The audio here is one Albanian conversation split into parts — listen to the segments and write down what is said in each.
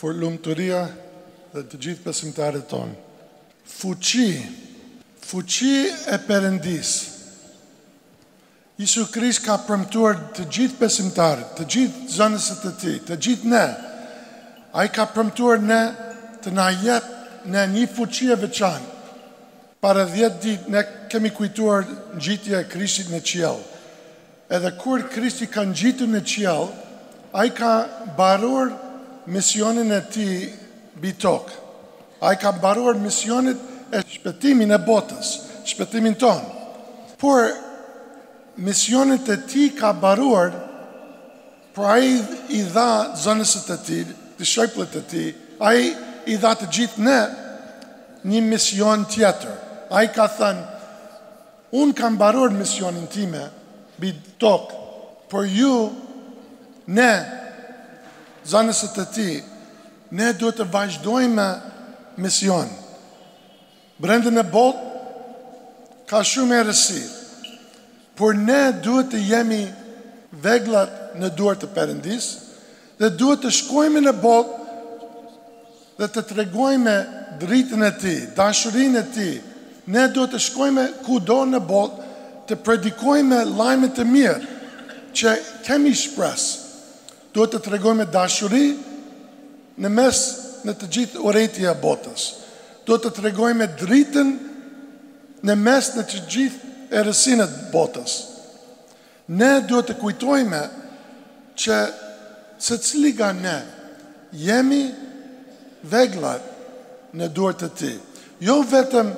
Fortlumturia dhe të gjithë besimtarët tonë. Fuqi, fuqi e Perëndisë. Jisu Krisht ka premtuar të gjithë besimtarët, të gjithë nxënësit e tij, të gjithë ne. Ai ka premtuar ne të na jep ne një fuqi e veçantë. Para 10 ditë ne kemi kujtuar ngjitje e Krishtit në qiell. Edhe kur Krishti ka ngjitur në qiell, ai ka mbaruar misionin e tij mbi tokë. Ai ka mbaruar misionin e shpëtimin e botës, shpëtimin tonë. Por misionin të tij ka mbaruar, por ai i dha nxënësit të tij, dishepujt e tij, ai i dha të gjithë ne një mision tjetër. Ai ka thënë, Unë kam mbaruar misionin time mbi tokë, por ju, ne, nxënësit e tij, ne duhet të vazhdojmë mision. Brenda në botë ka shumë errësirë, por ne duhet të jemi veglat në duart e Perëndisë Dhe duhet të shkojme në botë dhe të tregojme dritën e Tij, dashurinë e Tij. Ne duhet të shkojme kudo në botë të predikojme lajmin të mirë që kemi shpresë. Duhet të tregojme dashuri në mes në të gjithë urrejtje e botës. Duhet të tregojme dritën në mes në të gjithë errësirë e botës. Ne duhet të kujtojme që secili nga ne jemi veglat në duart e Tij, jo vetëm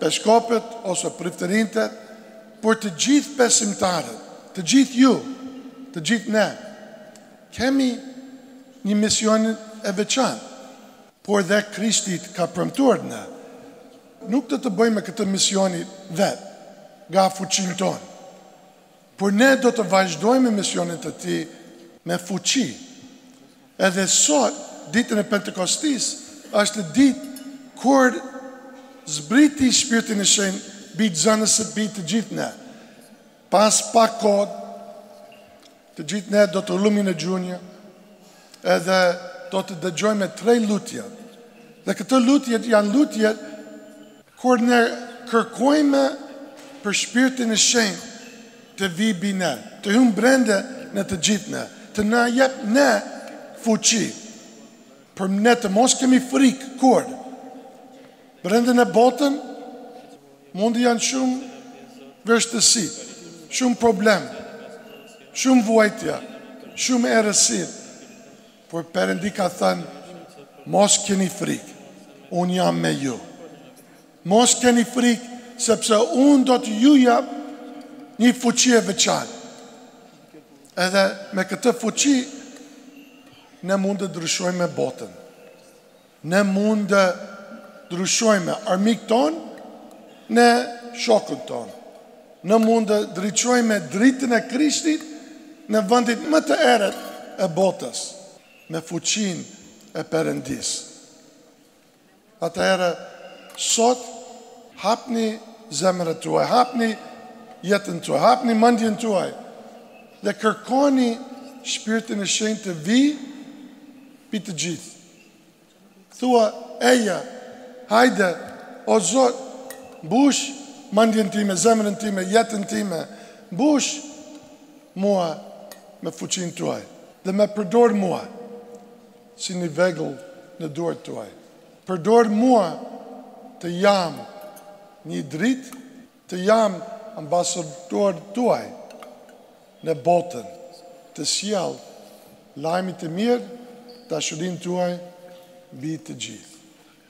peshkopët ose priftërinjtë, por të gjithë besimtarët, të gjithë ju, të gjithë ne kemi një mision e veçantë. Por dhe Krishti ka premtuar ne nuk do të bëjmë këtë misioni vetë, nga fuqinë tonë, por ne do të vazhdojmë misionin të tij me fuqi. Edhe sot, ditën e Pentekostisë, është ditë kur zbriti Shpirtin e Shenjtë mbi nxënësit, mbi të gjithë ne. Pas pak kohë, të gjithë ne do të ulemi në gjunjë, edhe do të dëgjojme tre lutje. Dhe këto lutje janë lutje kur ne kërkojme për shpirtin e shenjtë të vijë mbi ne, të hyjë brende në të gjithë ne, të na jep ne fuqi, por ne të mos kemi frikë kur, Brenda në botën mund të janë shumë vështirësi, shumë problem, shumë vuajtje, shumë errësirë, por Perëndi ka thënë, mos keni frikë, unë jam me ju. Mos keni frikë, sepse unë do të ju jap një fuqi e veçantë. Edhe me këtë fuqi, ne mund të ndryshojme botën. Ne mund të ndryshojme armik tonë në shokun tonë. Ne mund të ndriçojme dritën e Krishtit në vendet më të errët e botës, me fuqinë e Perëndisë. Atëherë sot hapni zemrat tuaj, hapni jetën tuaj, hapni mendjen tuaj dhe kërkoni Shpirtin e Shenjtë të vijë mbi të gjithë. Thua, eja, hajde, o Zot, mbush mendjen time, zemrën time, jetën time, mbush mua me fuqinë tuaj dhe më përdor mua si një vegël në duart tuaj. Përdor mua të jam një dritë Të jam ambasador tuaj në botën, të sjell lajmin të mirë, dashurinë tuaj mbi të gjithë.